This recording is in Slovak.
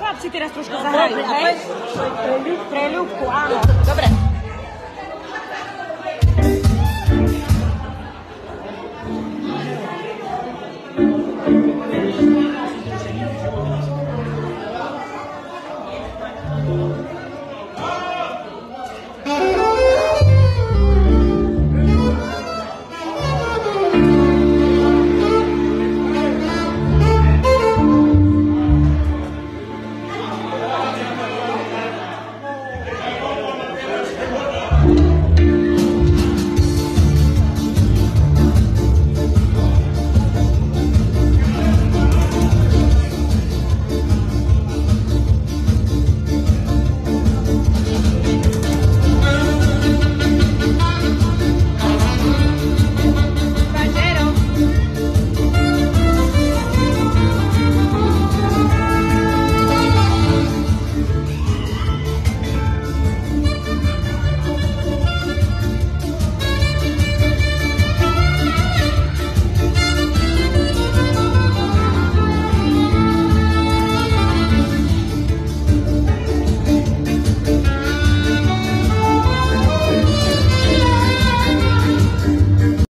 chlapci teraz troška no, zahrajú, hej? Pre, pre ľubku, áno. Dobre.